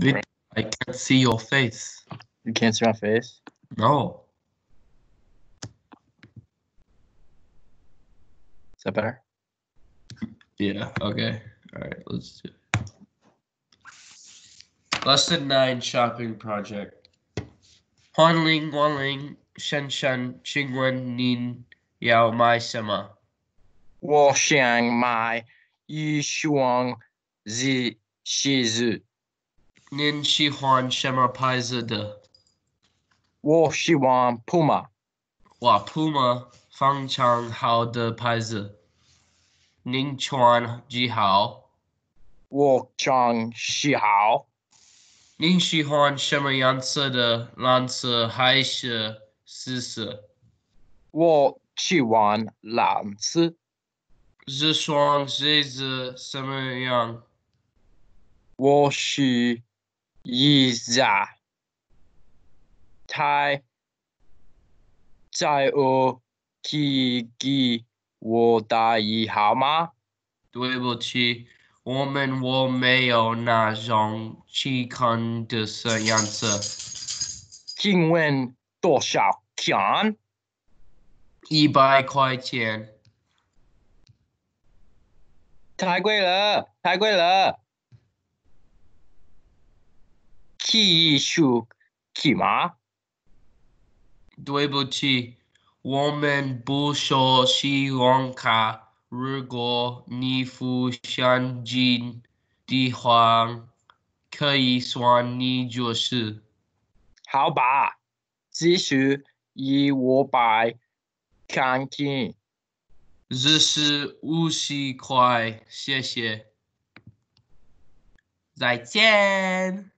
I can't see your face. You can't see my face? No. Is that better? Yeah, okay. All right, let's do it. Lesson 9 Shopping Project. Honling, Wanling, Shen Shen, Qingwen, Nin, Yao, Mai, Sema. Wo Xiang, Mai, Yi Shuang, Zi, Shi 您喜欢什么牌子的？我喜欢 Puma。马，Puma 非常好的牌子。您穿几号？我穿几号。您喜欢什么颜色的蓝色还是紫色？我喜欢蓝色。这双鞋子什么样？我是。一家太在我可以给我打一号吗？对不起，我们我没有那种期刊的色样色。请问多少钱？一百块钱，太贵了，太贵了。可以数去吗？对不起，我们不收信用卡。如果你付现金的话，可以算你就是。好吧，继续以五百看见。这是五十块，谢谢，再见。